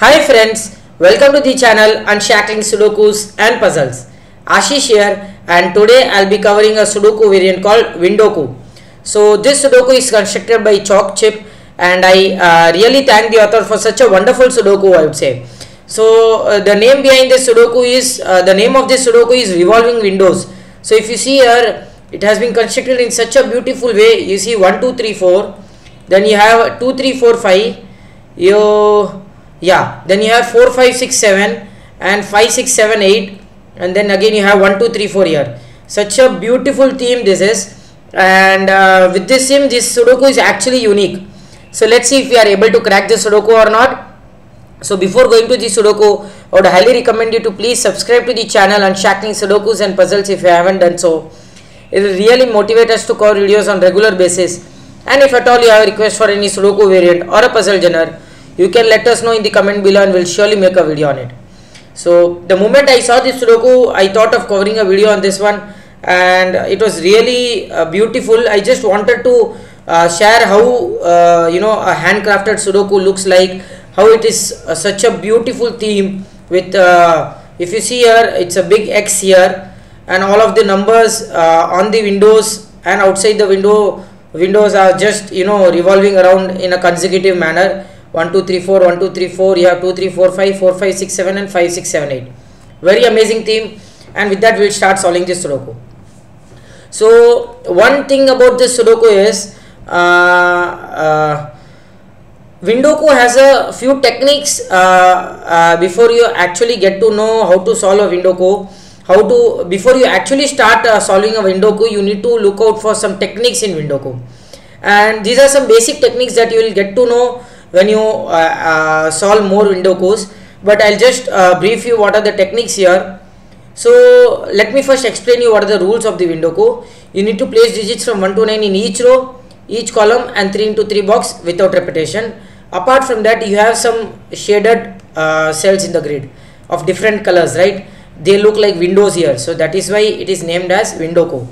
Hi friends, welcome to the channel Unshackling Sudokus and Puzzles. Ashish here and today I'll be covering a Sudoku variant called Windoku. So this Sudoku is constructed by Chocchip and I uh, really thank the author for such a wonderful Sudoku I would say. So uh, the name behind this Sudoku is, uh, the name of this Sudoku is Revolving Windows. So if you see here, it has been constructed in such a beautiful way. You see 1, 2, 3, 4. Then you have 2, 3, 4, 5. You, yeah. Then you have 4, 5, 6, 7 and 5, 6, 7, 8. And then again you have 1, 2, 3, 4 here. Such a beautiful theme this is. And uh, with this theme, this Sudoku is actually unique. So let's see if we are able to crack this Sudoku or not. So before going to the Sudoku, I would highly recommend you to please subscribe to the channel on Unshackling Sudokus and Puzzles if you haven't done so. It will really motivate us to cover videos on regular basis. And if at all you have a request for any Sudoku variant or a puzzle genre, you can let us know in the comment below and we'll surely make a video on it. So the moment I saw this Sudoku, I thought of covering a video on this one and it was really uh, beautiful. I just wanted to uh, share how uh, you know a handcrafted Sudoku looks like how it is uh, such a beautiful theme with uh, if you see here it's a big X here and all of the numbers uh, on the windows and outside the window windows are just you know revolving around in a consecutive manner 1 2 3 4 1 2 3 4 you have 2 3 4 5 4 5 6 7 and 5 6 7 8 very amazing theme and with that we'll start solving this sudoku. So one thing about this sudoku is uh, uh, Windoku has a few techniques uh, uh, before you actually get to know how to solve a Windoku. How to before you actually start uh, solving a Windoku, you need to look out for some techniques in Windoku, and these are some basic techniques that you will get to know when you uh, uh, solve more Windokus. But I'll just uh, brief you what are the techniques here. So let me first explain you what are the rules of the Windoku. You need to place digits from 1 to 9 in each row, each column and 3 into 3 box without repetition apart from that you have some shaded uh, cells in the grid of different colors right they look like windows here so that is why it is named as windoku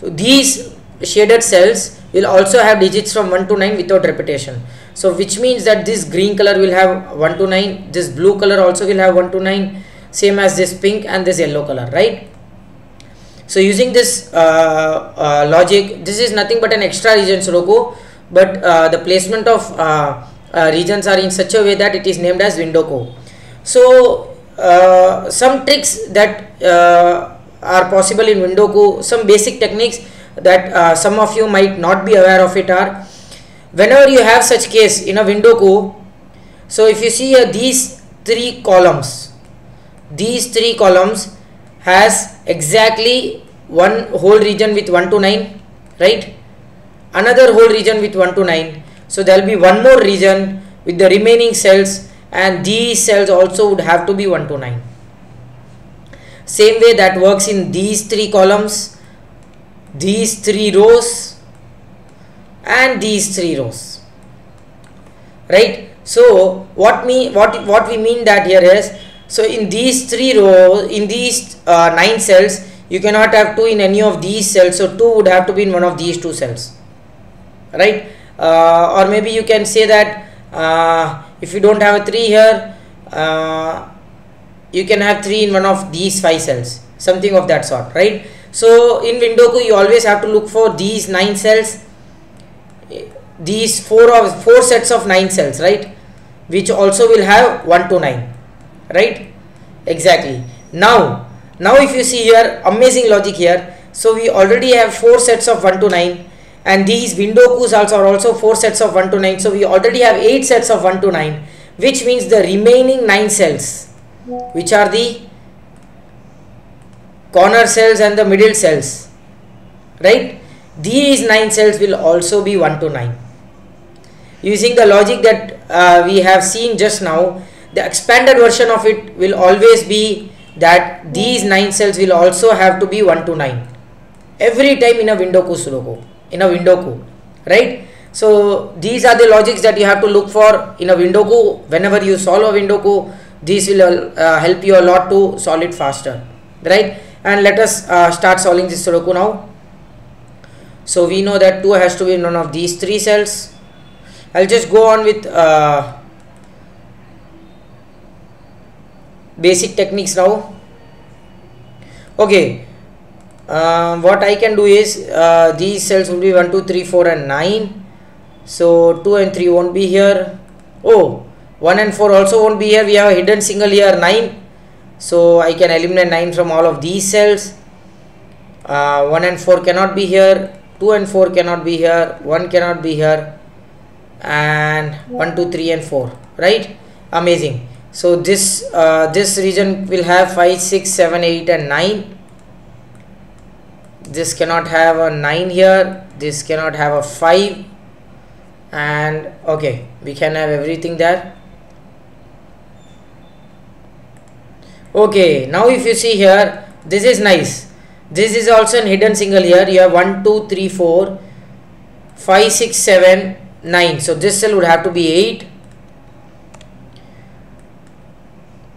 so these shaded cells will also have digits from 1 to 9 without repetition so which means that this green color will have 1 to 9 this blue color also will have 1 to 9 same as this pink and this yellow color right so using this uh, uh, logic this is nothing but an extra region sudoku but uh, the placement of uh, regions are in such a way that it is named as Windoku. So uh, some tricks that uh, are possible in Windoku some basic techniques that uh, some of you might not be aware of it are whenever you have such case in a Windoku So if you see here these three columns, these three columns has exactly one whole region with 1 to 9 right? Another whole region with 1 to 9 so there will be one more region with the remaining cells and these cells also would have to be 1 to 9. Same way that works in these three columns, these three rows and these three rows. Right. So what me what what we mean that here is so in these three rows in these uh, nine cells you cannot have two in any of these cells so two would have to be in one of these two cells right uh, or maybe you can say that uh, if you don't have a 3 here uh, you can have 3 in one of these 5 cells something of that sort right? So in Windoku you always have to look for these 9 cells these 4 of 4 sets of 9 cells right? Which also will have 1 to 9 right? Exactly. Now now if you see here amazing logic here. So we already have 4 sets of 1 to 9 and these windokus also are also 4 sets of 1 to 9 so we already have 8 sets of 1 to 9 which means the remaining 9 cells which are the corner cells and the middle cells right? These 9 cells will also be 1 to 9 using the logic that uh, we have seen just now the expanded version of it will always be that these 9 cells will also have to be 1 to 9 every time in a window logo in a Windoku right? So these are the logics that you have to look for in a Windoku whenever you solve a Windoku these will uh, help you a lot to solve it faster right? And let us uh, start solving this sudoku now. So we know that 2 has to be in one of these three cells. I'll just go on with uh, basic techniques now. Okay. Uh, what I can do is uh, these cells will be 1 2 3 4 and 9 so 2 and 3 won't be here. Oh 1 and 4 also won't be here. We have a hidden single here 9 so I can eliminate 9 from all of these cells. Uh, 1 and 4 cannot be here. 2 and 4 cannot be here. 1 cannot be here. And 1 2 3 and 4 right? Amazing. So this uh, this region will have 5 6 7 8 and 9 this cannot have a 9 here. This cannot have a 5 and okay. We can have everything there okay now if you see here this is nice. This is also an hidden single here. You have 1 2 3 4 5 6 7 9 so this cell would have to be 8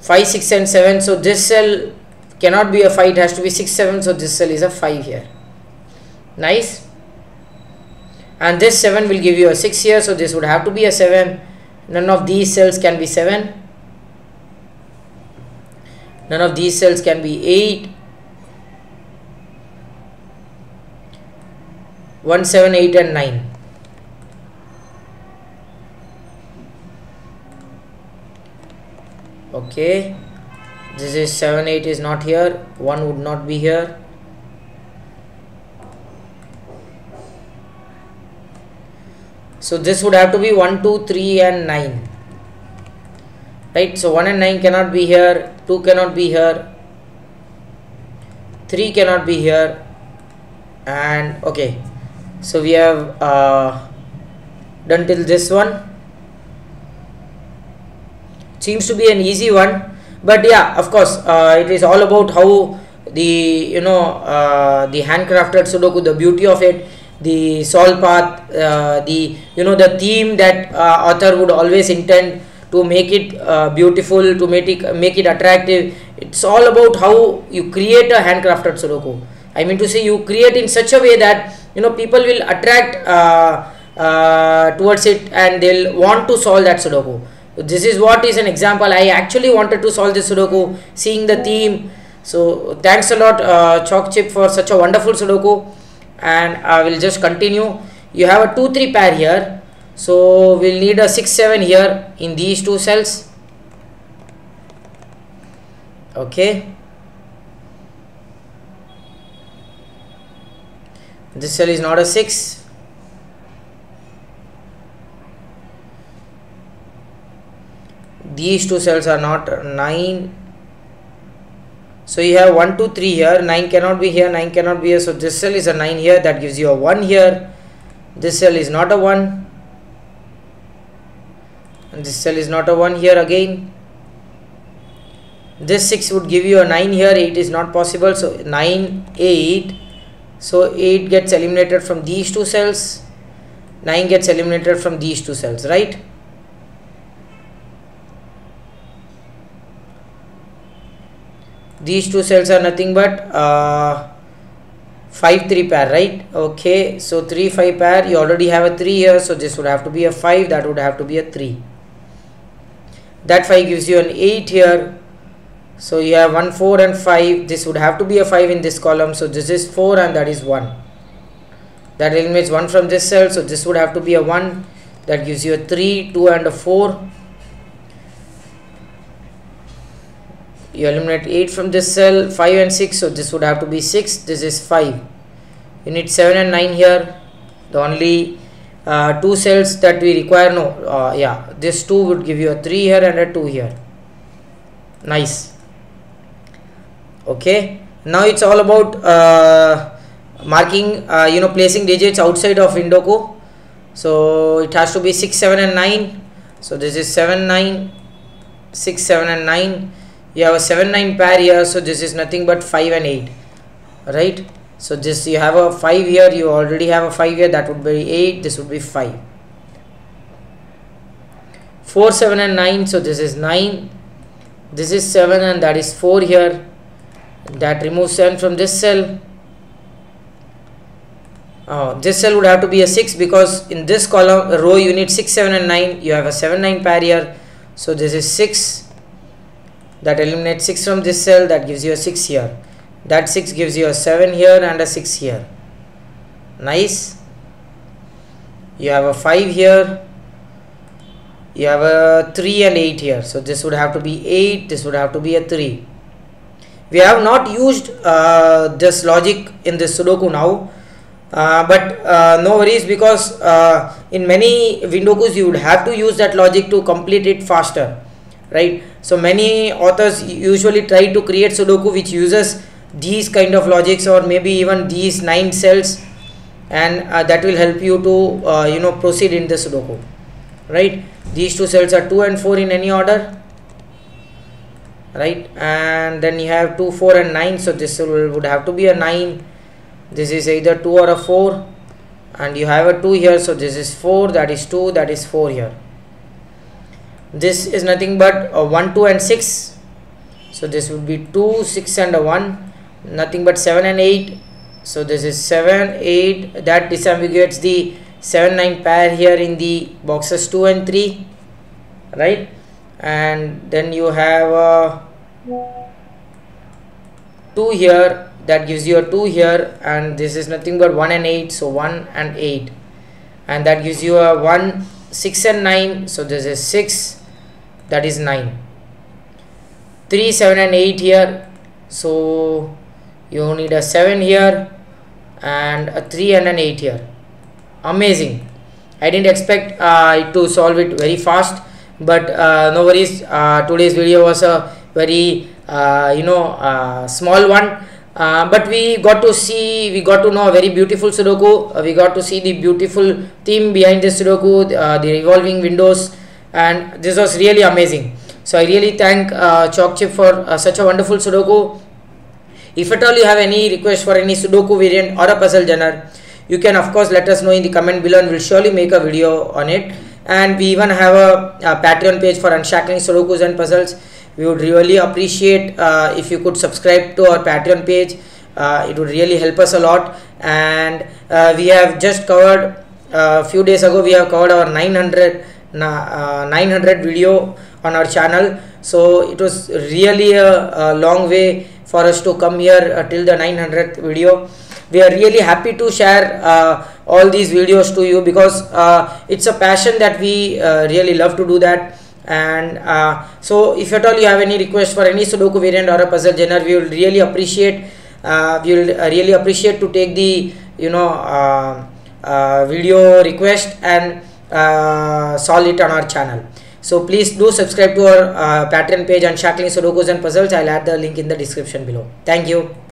5 6 and 7 so this cell cannot be a 5 it has to be 6 7 so this cell is a 5 here. Nice? And this 7 will give you a 6 here. So this would have to be a 7 none of these cells can be 7 none of these cells can be 8 1 7 8 and 9 okay. This is 7 8 is not here. 1 would not be here. So this would have to be 1 2 3 and 9 right so 1 and 9 cannot be here 2 cannot be here 3 cannot be here and okay. So we have uh, done till this one. Seems to be an easy one but yeah of course uh, it is all about how the you know uh, the handcrafted sudoku the beauty of it the solve path uh, the you know the theme that uh, author would always intend to make it uh, beautiful to make it make it attractive. It's all about how you create a handcrafted sudoku. I mean to say you create in such a way that you know people will attract uh, towards it and they'll want to solve that sudoku. This is what is an example. I actually wanted to solve this sudoku seeing the theme. So thanks a lot uh, Chocchip for such a wonderful sudoku. And i will just continue. You have a 2 3 pair here so we'll need a 6 7 here in these two cells. Okay. This cell is not a 6 these two cells are not 9 so you have 1 2 3 here. 9 cannot be here 9 cannot be here. So this cell is a 9 here. That gives you a 1 here. This cell is not a 1 and this cell is not a 1 here again. This 6 would give you a 9 here. 8 is not possible. So 9 8 so 8 gets eliminated from these two cells. 9 gets eliminated from these two cells right? These two cells are nothing but uh, 5 3 pair right? Okay. So 3 5 pair. You already have a 3 here. So this would have to be a 5 that would have to be a 3 that 5 gives you an 8 here. So you have 1 4 and 5 this would have to be a 5 in this column. So this is 4 and that is 1 that eliminates 1 from this cell. So this would have to be a 1 that gives you a 3 2 and a 4 you eliminate 8 from this cell 5 and 6 so this would have to be 6 this is 5 you need 7 and 9 here. The only uh, two cells that we require no uh, yeah this 2 would give you a 3 here and a 2 here. Nice. Okay. Now it's all about uh, marking uh, you know placing digits outside of Windoku so it has to be 6 7 and 9 so this is 7 9 6 7 and 9 you have a 7 9 pair here so this is nothing but 5 and 8 right so this you have a 5 here you already have a 5 here that would be 8 this would be 5 4 7 and 9 so this is 9 this is 7 and that is 4 here. That removes 7 from this cell. Uh, this cell would have to be a 6 because in this column row you need 6 7 and 9 you have a 7 9 pair here. So this is 6 that eliminates 6 from this cell that gives you a 6 here that 6 gives you a 7 here and a 6 here. Nice. You have a 5 here. You have a 3 and 8 here. So this would have to be 8 this would have to be a 3 we have not used uh, this logic in this sudoku now. Uh, but uh, no worries because uh, in many windokus you would have to use that logic to complete it faster right? So many authors usually try to create sudoku which uses these kind of logics or maybe even these nine cells and uh, that will help you to uh, you know proceed in the sudoku right? These two cells are 2 and 4 in any order right? And then you have 2 4 and 9 so this will, would have to be a 9 this is either 2 or a 4 and you have a 2 here. So this is 4 that is 2 that is 4 here. This is nothing but a 1 2 and 6 so this would be 2 6 and a 1 nothing but 7 and 8 so this is 7 8 that disambiguates the 7 9 pair here in the boxes 2 and 3 right? And then you have a 2 here. That gives you a 2 here. And this is nothing but 1 and 8 so 1 and 8 and that gives you a 1 6 and 9 so this is 6 that is 9 3 7 and 8 here. So you need a 7 here and a 3 and an 8 here. Amazing. I didn't expect uh, to solve it very fast but uh, no worries. Uh, today's video was a very uh, you know uh, small one. Uh, but we got to see we got to know a very beautiful sudoku. We got to see the beautiful theme behind this sudoku the revolving windows and this was really amazing. So i really thank uh, Chocchip for such a wonderful sudoku if at all you have any request for any Sudoku variant or a puzzle genre, you can of course let us know in the comment below and we'll surely make a video on it. And we even have a, a Patreon page for unshackling Sudokus and puzzles. We would really appreciate uh, if you could subscribe to our Patreon page. Uh, it would really help us a lot. And uh, we have just covered a few days ago. We have covered our 900 uh, 900 video on our channel. So it was really a, a long way for us to come here uh, till the 900th video. We are really happy to share uh, all these videos to you because uh, it's a passion that we uh, really love to do that. And uh, so if at all you have any request for any sudoku variant or a puzzle genre we will really appreciate uh, we will really appreciate to take the you know video request and solve it on our channel so please do subscribe to our uh, Patreon page Unshackling Sudokus and Puzzles. I'll add the link in the description below. Thank you.